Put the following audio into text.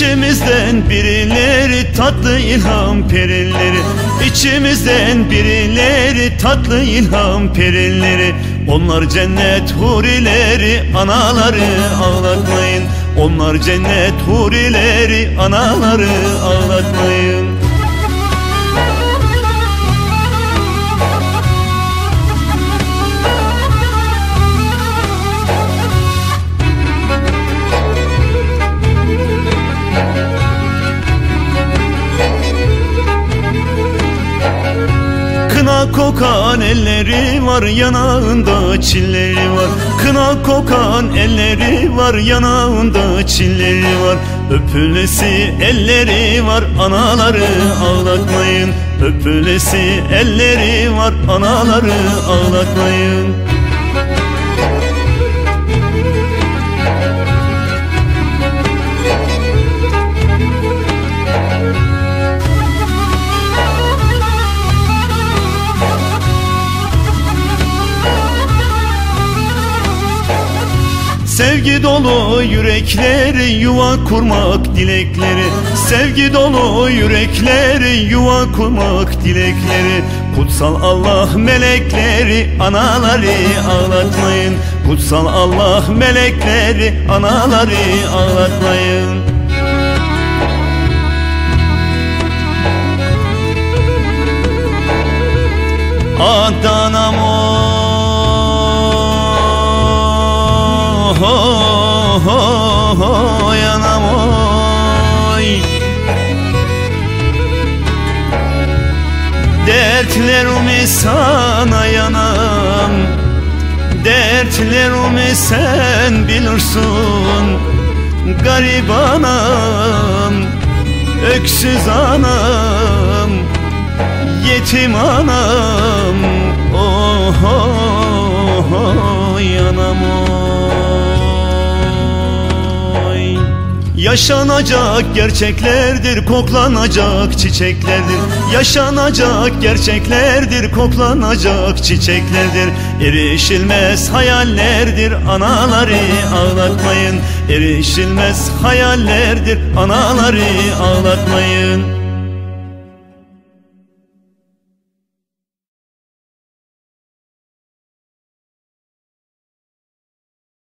İçimizden birileri tatlı ilham perileri. İçimizden birileri tatlı ilham perileri. Onlar cennet hurileri anaları ağlatmayın. Onlar cennet hurileri anaları ağlatmayın Kına kokan elleri var yanağında çilleri var. Kına kokan elleri var yanağında çilleri var. Öpülesi elleri var anaları ağlatmayın Öpülesi elleri var anaları ağlatmayın Sevgi dolu yürekleri yuva kurmak dilekleri. Sevgi dolu yürekleri yuva kurmak dilekleri. Kutsal Allah melekleri anaları ağlatmayın. Kutsal Allah melekleri anaları ağlatmayın. Adana'm ho ho yanam oy. Dertlerimi sana yanam? Dertlerimi sen bilirsin? Garip anam Öksüz anam Yetim anam Yaşanacak gerçeklerdir koklanacak çiçeklerdir. Yaşanacak gerçeklerdir koklanacak çiçeklerdir. Erişilmez hayallerdir anaları ağlatmayın. Erişilmez hayallerdir anaları ağlatmayın